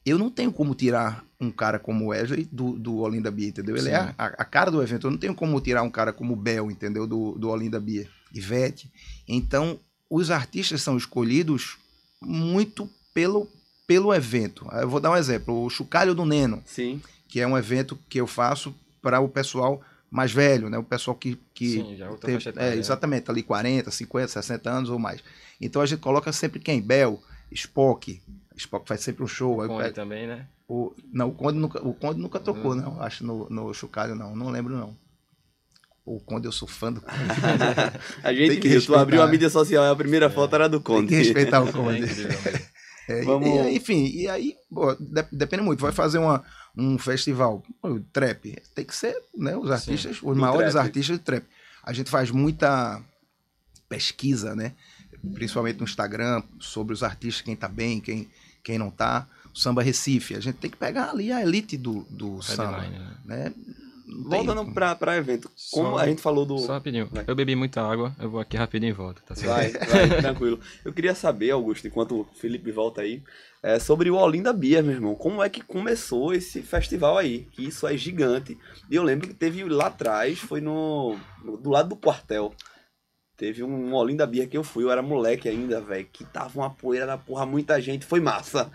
Eu não tenho como tirar um cara como o Wesley do, do Olinda Beer, entendeu? Ele Sim. é a, a cara do evento. Eu não tenho como tirar um cara como o Bel, entendeu? Do, do Olinda Beer. Ivete. Então, os artistas são escolhidos muito pelo, pelo evento. Eu vou dar um exemplo. O Chocalho do Neno, Sim. que é um evento que eu faço para o pessoal mais velho, né? O pessoal que, que Sim, já outra tem- faixa etária, é, né? exatamente, ali 40, 50, 60 anos ou mais. Então a gente coloca sempre quem? Bel, Spock. Spock faz sempre um show. Aí Conde pega- também, né? o, não, o Conde nunca, o Conde nunca tocou, Hum. não. Acho no, no Chocalho, não. Não lembro, não. O Conde, eu sou fã do Conde. A gente Tem que viu, tu abriu a mídia social e a primeira foto era do Tem Conde. que respeitar o É Conde. incrível mesmo. É, Vamos- e- enfim, e aí, pô, de- depende muito. Vai fazer uma, um festival, pô, trap, tem que ser, né? Os artistas, os do maiores trap. artistas de trap. A gente faz muita pesquisa, né? Principalmente no Instagram, sobre os artistas, quem tá bem, quem, quem não tá. O samba Recife, a gente tem que pegar ali a elite do, do samba, né? né? Tem- Voltando pra, pra evento, como Só- a gente falou do. Só rapidinho. Vai. Eu bebi muita água, eu vou aqui rapidinho e volto, tá certo? Vai, vai, tranquilo. Eu queria saber, Augusto, enquanto o Felipe volta aí, é, sobre o Olinda Beer, meu irmão. Como é que começou esse festival aí? Que isso é gigante. E eu lembro que teve lá atrás, foi no- do lado do quartel. Teve um Olinda Beer que eu fui, eu era moleque ainda, velho, que tava uma poeira da porra, muita gente, foi massa.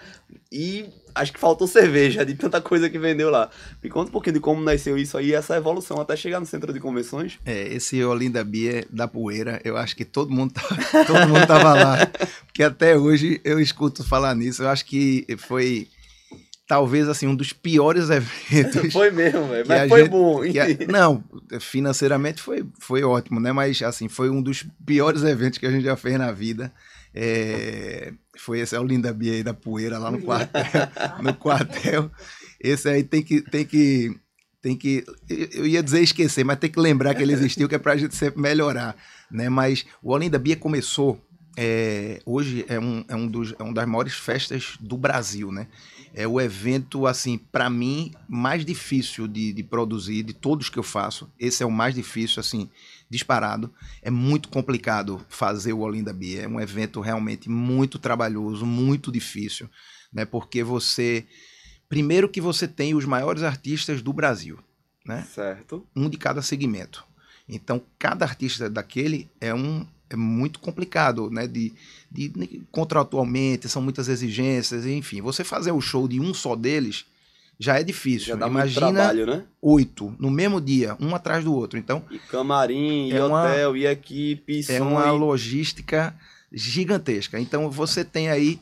E acho que faltou cerveja de tanta coisa que vendeu lá. Me conta um pouquinho de como nasceu isso aí, essa evolução até chegar no centro de convenções. É, esse Olinda Bia da poeira, eu acho que todo mundo, tá, todo mundo tava lá. Porque até hoje eu escuto falar nisso. Eu acho que foi talvez assim um dos piores eventos. Foi mesmo, que mas a foi gente- bom. a- não, financeiramente foi, foi ótimo, né? Mas assim, foi um dos piores eventos que a gente já fez na vida. É, foi esse Olinda Bia aí da poeira lá no quartel. no quartel. Esse aí tem que, tem que tem que. Eu ia dizer esquecer, mas tem que lembrar que ele existiu, que é pra gente sempre melhorar. Né? Mas o Olinda Bia começou. é, hoje é um, é, um dos, é uma das maiores festas do Brasil, né? É o evento, assim, para mim, mais difícil de, de produzir, de todos que eu faço. Esse é o mais difícil, assim, disparado. É muito complicado fazer o Olinda Bia. É um evento realmente muito trabalhoso, muito difícil, né? Porque você. Primeiro que você tem os maiores artistas do Brasil, né? Certo. Um de cada segmento. Então, cada artista daquele é um é muito complicado, né? De, de, contratualmente, são muitas exigências, enfim. Você fazer o show de um só deles já é difícil. Já dá muito Imagina trabalho, né? oito no mesmo dia, um atrás do outro. Então, E camarim, e É uma- hotel, e equipe, e é uma e- logística gigantesca. Então você tem aí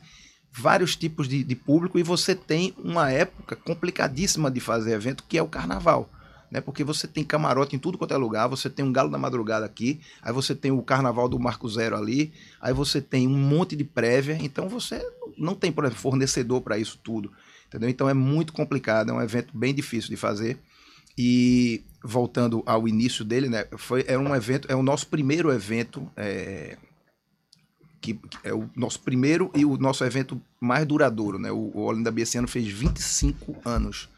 vários tipos de, de público e você tem uma época complicadíssima de fazer evento, que é o carnaval. Né? Porque você tem camarote em tudo quanto é lugar, você tem um galo da madrugada aqui, aí você tem o carnaval do Marco Zero ali, aí você tem um monte de prévia, então você não tem, por exemplo, fornecedor para isso tudo. Entendeu? Então é muito complicado, é um evento bem difícil de fazer. E voltando ao início dele, né? Foi, é um evento, é o nosso primeiro evento, é, que, é o nosso primeiro e o nosso evento mais duradouro, né? O, o Olinda ano fez 25 anos,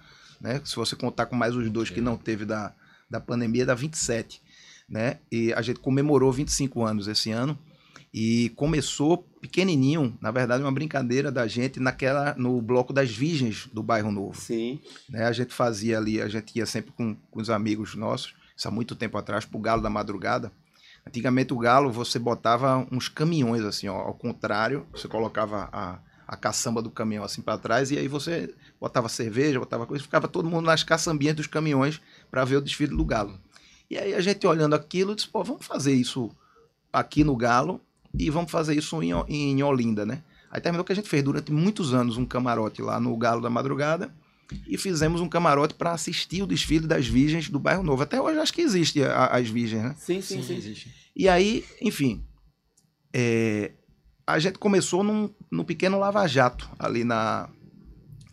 né? Se você contar com mais os dois que não teve da, da pandemia, dá 27, né? E a gente comemorou 25 anos esse ano e começou pequenininho, na verdade, uma brincadeira da gente naquela no bloco das Virgens do bairro Novo Sim. né? A gente fazia ali, a gente ia sempre com, com os amigos nossos, isso há muito tempo atrás, pro Galo da Madrugada. Antigamente o Galo, você botava uns caminhões assim, ó, ao contrário, você colocava a, a caçamba do caminhão assim para trás e aí você botava cerveja, botava coisa, ficava todo mundo nas caçambinhas dos caminhões para ver o desfile do Galo. E aí a gente olhando aquilo, disse, pô, vamos fazer isso aqui no Galo e vamos fazer isso em, em Olinda, né? Aí terminou que a gente fez durante muitos anos um camarote lá no Galo da Madrugada e fizemos um camarote para assistir o desfile das virgens do bairro Novo. Até hoje acho que existe a, as virgens, né? Sim, sim, sim. existe. E aí, enfim, é, a gente começou num, num pequeno lava-jato ali na,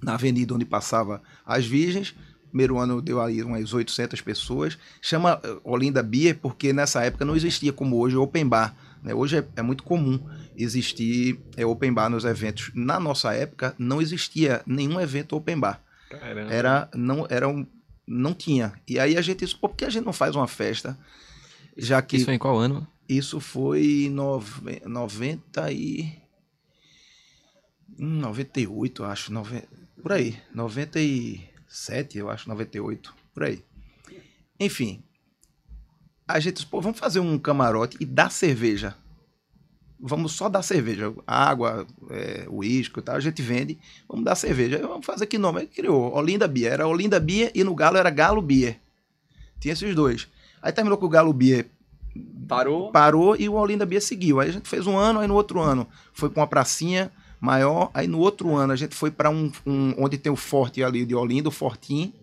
na avenida onde passava as virgens. Primeiro ano deu aí umas 800 pessoas. Chama eh, Olinda Beer porque nessa época não existia como hoje o open bar. Né? Hoje é, é, muito comum existir é, open bar nos eventos. Na nossa época não existia nenhum evento open bar. Caramba. Era não era um, não tinha. E aí a gente disse, pô, por que a gente não faz uma festa? Já que Isso foi em qual ano? Isso foi em nove- 90 e. Hum, 98, eu acho. nove- Por aí. 97, eu acho, 98. Por aí. Enfim. A gente pô, vamos fazer um camarote e dar cerveja. Vamos só dar cerveja. Água, é, uísque e tal, a gente vende. Vamos dar cerveja. Vamos fazer que nome? Aí criou Olinda Beer. Era Olinda Beer e no Galo era Galo Beer. Tinha esses dois. Aí terminou com o Galo Beer Parou. parou e o Olinda Bia seguiu. Aí a gente fez um ano, aí no outro ano foi para uma pracinha maior, aí no outro ano a gente foi para um, um- onde tem o forte ali de Olinda, o Fortim,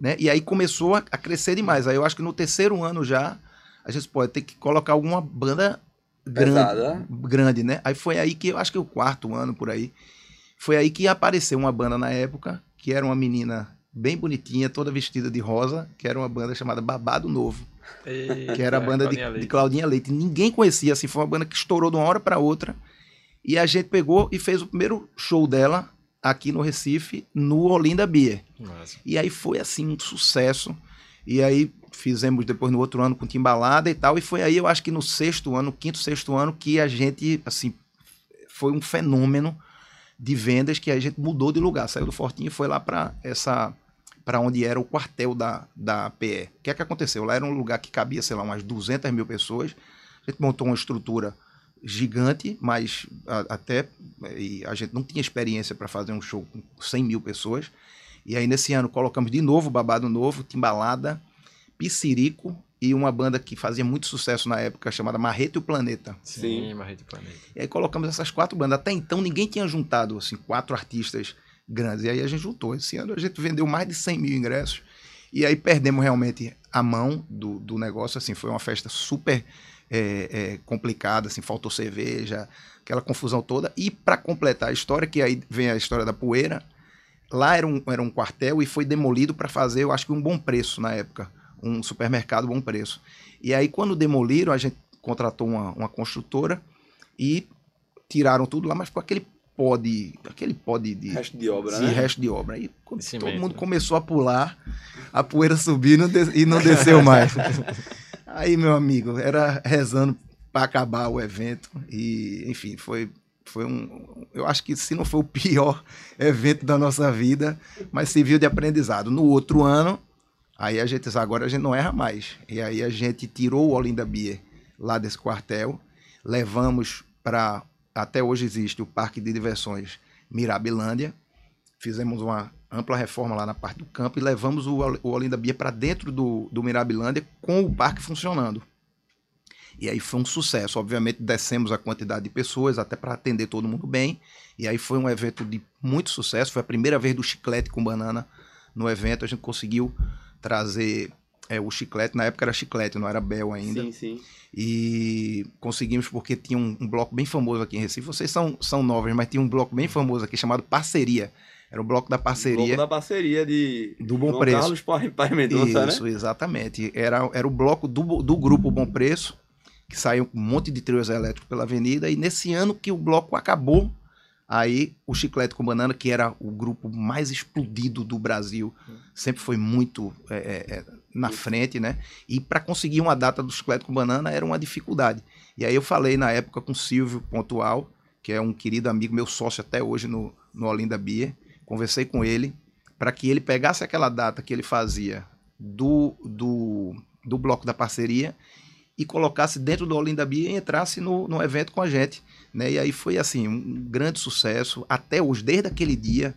né? E aí começou a, a crescer demais. Aí eu acho que no terceiro ano já a gente pode ter que colocar alguma banda grande, Pesada. grande, né? Aí foi aí que eu acho que o quarto ano por aí foi aí que apareceu uma banda na época que era uma menina bem bonitinha, toda vestida de rosa, que era uma banda chamada Babado Novo que era a banda de, de Claudinha Leite. Ninguém conhecia, assim, foi uma banda que estourou de uma hora para outra. E a gente pegou e fez o primeiro show dela aqui no Recife, no Olinda Beer. Massa. E aí foi assim um sucesso. E aí fizemos depois no outro ano com Timbalada e tal. E foi aí, eu acho que no sexto ano, quinto, sexto ano, que a gente, assim, foi um fenômeno de vendas que a gente mudou de lugar. Saiu do Fortinho e foi lá para essa para onde era o quartel da, da PE. O que é que aconteceu? Lá era um lugar que cabia, sei lá, umas 200 mil pessoas. A gente montou uma estrutura gigante, mas a- até e a gente não tinha experiência para fazer um show com 100 mil pessoas. E aí nesse ano colocamos de novo Babado Novo, Timbalada, Piscirico e uma banda que fazia muito sucesso na época chamada Marreta e o Planeta. Sim, Sim. Marrete Planeta. E aí colocamos essas quatro bandas. Até então ninguém tinha juntado assim quatro artistas grandes. E aí a gente juntou. Esse ano a gente vendeu mais de 100 mil ingressos. E aí perdemos realmente a mão do, do negócio. Assim, foi uma festa super é, é, complicada. Assim, faltou cerveja, aquela confusão toda. E para completar a história, que aí vem a história da poeira. Lá era um, era um quartel e foi demolido para fazer, eu acho que um bom preço na época. Um supermercado bom preço. E aí, quando demoliram, a gente contratou uma, uma construtora e tiraram tudo lá, mas ficou aquele pó de. aquele pó de, de, Resto de obra, de né? resto de obra. Aí todo cimento, mundo né? começou a pular, a poeira subiu e não, des- e não desceu mais. Aí, meu amigo, era rezando para acabar o evento. E, enfim, foi, foi um. Eu acho que se não foi o pior evento da nossa vida, mas serviu de aprendizado. No outro ano, aí a gente disse, agora a gente não erra mais. E aí a gente tirou o Olinda Beer lá desse quartel, levamos para. Até hoje existe o Parque de Diversões Mirabilândia. Fizemos uma ampla reforma lá na parte do campo e levamos o, o Olinda Beer para dentro do, do Mirabilândia com o parque funcionando. E aí foi um sucesso. Obviamente, descemos a quantidade de pessoas até para atender todo mundo bem. E aí foi um evento de muito sucesso. Foi a primeira vez do chiclete com banana no evento. A gente conseguiu trazer é, o chiclete. Na época era chiclete, não era Bel ainda. Sim, sim. E conseguimos porque tinha um, um bloco bem famoso aqui em Recife. Vocês são, são novos, mas tinha um bloco bem famoso aqui chamado Parceria. Era o bloco da parceria. Bloco da parceria de Do Bom João Preço. Carlos Paz Mendonça, Isso, né? exatamente. Era, era o bloco do, do grupo Bom Preço, que saiu um monte de trios elétricos pela avenida. E nesse ano que o bloco acabou, aí o Chiclete com Banana, que era o grupo mais explodido do Brasil, sempre foi muito é, é, é, na frente, né? E para conseguir uma data do Chiclete com Banana era uma dificuldade. E aí eu falei na época com o Silvio Pontual, que é um querido amigo, meu sócio até hoje no, no Olinda Beer. Conversei com ele para que ele pegasse aquela data que ele fazia do, do, do bloco da parceria e colocasse dentro do Olinda Beer e entrasse no, no evento com a gente. Né? E aí foi assim, um grande sucesso até hoje, desde aquele dia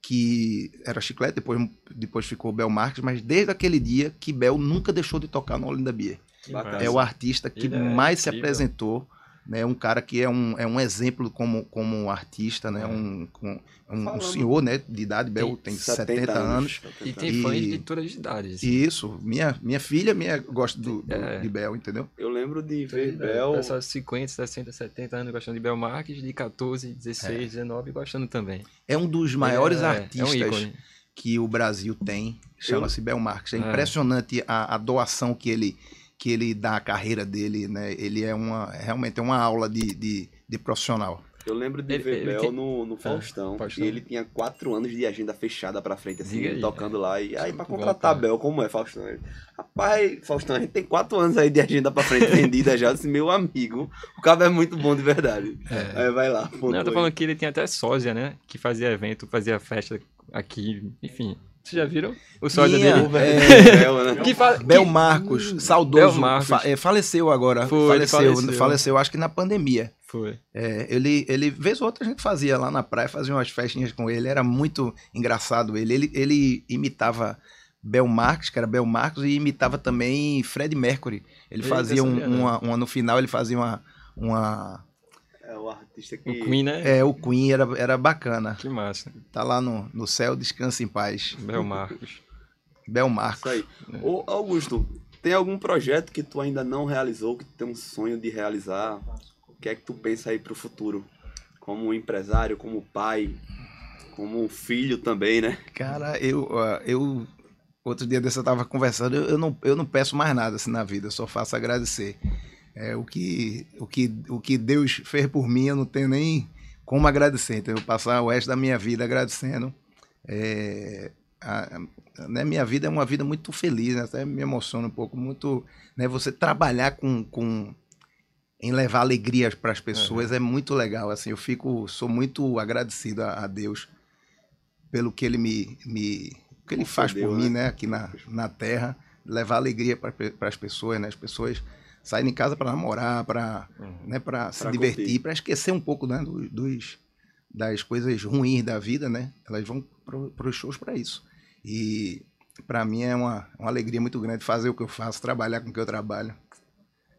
que era Chiclete, depois, depois ficou Bel Marques, mas desde aquele dia que Bel nunca deixou de tocar no Olinda Beer. É o artista que Ele é mais se incrível. apresentou né? Um cara que é um, é um exemplo como, como artista, né? Um, um, um, um senhor, né? De idade, Bel tem 70, anos. E tem E- fãs de todas as idades. Isso, minha, minha filha minha, gosta do, do- É. de Bel, entendeu? Eu lembro de ver É, Bel. Pessoal de 50, 60, 70 anos gostando de Bel Marques, de 14, 16, 19 gostando também. É um dos maiores É, artistas É um ícone. que o Brasil tem, chama-se Bel Marques. É É. impressionante a, a doação que ele, que ele dá à carreira dele, né? Ele é uma, realmente é uma aula de, de, de profissional. Eu lembro de Ele- ver Bel tem- no, no Faustão, Faustão. E ele tinha quatro anos de agenda fechada pra frente, assim, ele aí, tocando lá. E aí, pra Muito bom, contratar. Bel, como é, Faustão? Ele, Rapaz, Faustão, a gente tem quatro anos aí de agenda pra frente vendida já. Disse, meu amigo, o cara é muito bom de verdade. É. Aí vai lá. Não, eu tô aí. falando que ele tinha até sósia, né? Que fazia evento, fazia festa aqui, enfim. Vocês já viram o Tinha, dele? O velho Bel, né? Que fa... Bel que- Marcos, Hum, saudoso, Bel Marcos. fa- é, faleceu agora. Foi, ele faleceu, faleceu. faleceu, acho que na pandemia. Foi. É, ele, ele, vez ou outra, a gente fazia lá na praia, fazia umas festinhas com ele, era muito engraçado ele. Ele, ele imitava Bel Marcos, que era Bel Marcos, e imitava também Fred Mercury. Ele Eita, fazia um, não. uma, uma- no final, ele fazia uma. uma É o artista que. O Queen, né? é, o Queen era, era bacana. Que massa. Tá lá no, no céu, descansa em paz. Bel Marcos. Bel Marcos. Isso aí. Ô, Augusto, tem algum projeto que tu ainda não realizou, que tu tem um sonho de realizar? O que é que tu pensa aí pro futuro? Como empresário, como pai, como filho também, né? Cara, eu, eu outro dia desse eu tava conversando, eu, eu não, eu não peço mais nada assim na vida, eu só faço agradecer. É, o, que, o, que, o que Deus fez por mim, eu não tenho nem como agradecer. Então, eu vou passar o resto da minha vida agradecendo. É, a, a- né, minha vida é uma vida muito feliz, né, até me emociona um pouco, muito, né, você trabalhar com, com em levar alegrias para as pessoas é muito legal, assim, eu fico, sou muito agradecido a, a Deus pelo que ele me, me que ele faz por Concedeu, mim, né? né, aqui na, na terra, levar alegria para as pessoas, né, as pessoas saem de casa para namorar, para né, para se Pra divertir, para esquecer um pouco né, do- dos, das coisas ruins da vida, né? Elas vão para os shows para isso. E para mim é uma, uma alegria muito grande fazer o que eu faço, trabalhar com o que eu trabalho.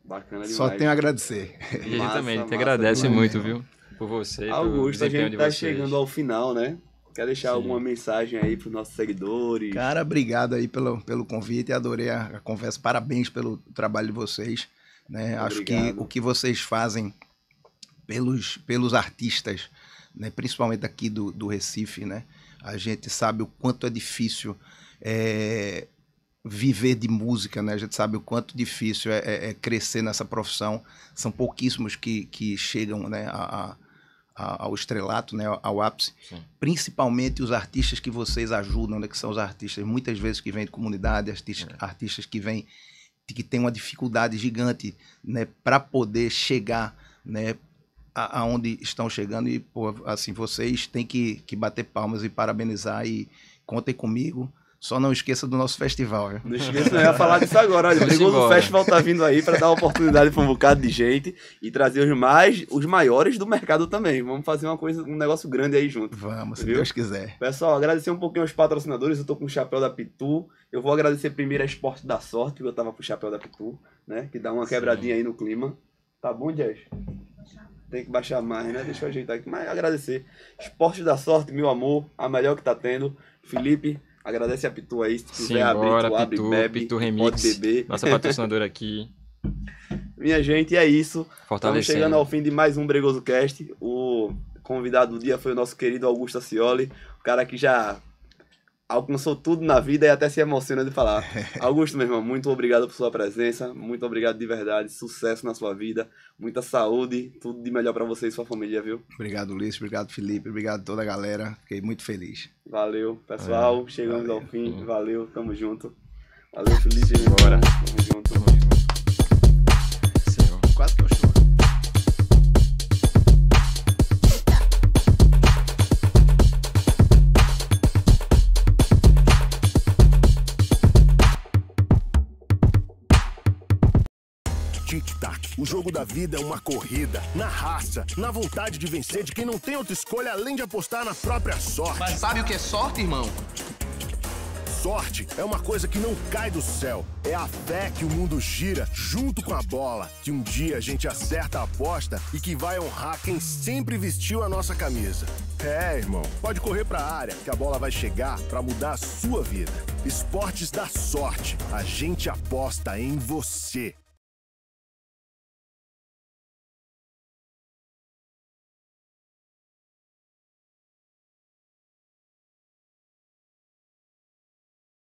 Bacana demais. Só tenho a agradecer. E a gente Massa, também, a gente agradece muito, viu? Por você, Augusto, a gente tá vocês. chegando ao final, né? Quer deixar Sim. alguma mensagem aí pros nossos seguidores? Cara, obrigado aí pelo, pelo convite, adorei a, a conversa. Parabéns pelo trabalho de vocês. Né? Acho que o que vocês fazem pelos, pelos artistas, né? principalmente aqui do, do Recife, né? a gente sabe o quanto é difícil é, viver de música, né? a gente sabe o quanto difícil é, é- é crescer nessa profissão. São pouquíssimos que, que chegam né? a- a- ao estrelato, né? ao ápice Sim. principalmente os artistas que vocês ajudam, né, que são os artistas muitas vezes que vêm de comunidade, artistas, É. artistas que vêm que têm uma dificuldade gigante, né, para poder chegar, né, aonde estão chegando e pô, assim vocês têm que, que bater palmas e parabenizar e contem comigo. Só não esqueça do nosso festival. Viu? Não esqueça, eu ia falar disso agora. Olha, o embora. Festival tá vindo aí para dar oportunidade para um bocado de gente e trazer os mais, os maiores do mercado também. Vamos fazer uma coisa, um negócio grande aí junto. Vamos, se Viu? Deus quiser. Pessoal, agradecer um pouquinho aos patrocinadores. Eu tô com o chapéu da Pitu. Eu vou agradecer primeiro a Esporte da Sorte, que eu tava com o chapéu da Pitu, né? Que dá uma quebradinha aí no clima. Tá bom, Jess? Tem que baixar mais, né? Deixa eu ajeitar aqui. Mas agradecer. Esporte da Sorte, meu amor. A melhor que tá tendo. Felipe, agradece a Pitu aí. Se quiser Sim, abrir, tu abre, Pitu, bebe. Pitu Pode Remix, beber. nossa patrocinadora aqui, Minha gente, é isso. Estamos chegando ao fim de mais um Bregoso Cast. O convidado do dia foi o nosso querido Augusto Acioli, o cara que já alcançou tudo na vida e até se emociona de falar. Augusto, meu irmão, muito obrigado por sua presença, muito obrigado de verdade, sucesso na sua vida, muita saúde, tudo de melhor pra você e sua família, viu? Obrigado, Ulisses. Obrigado, Felipe. Obrigado a toda a galera. Fiquei muito feliz. Valeu, pessoal, É, chegamos valeu. ao fim, valeu, tamo junto. Valeu, Felipe. Bora. Tamo junto. Senhor. Quase que eu Tic-tac. O jogo da vida é uma corrida, na raça, na vontade de vencer de quem não tem outra escolha além de apostar na própria sorte. Mas sabe o que é sorte, irmão? Sorte é uma coisa que não cai do céu. É a fé que o mundo gira junto com a bola. Que um dia a gente acerta a aposta e que vai honrar quem sempre vestiu a nossa camisa. É, irmão, pode correr pra área que a bola vai chegar pra mudar a sua vida. Esportes da sorte. A gente aposta em você.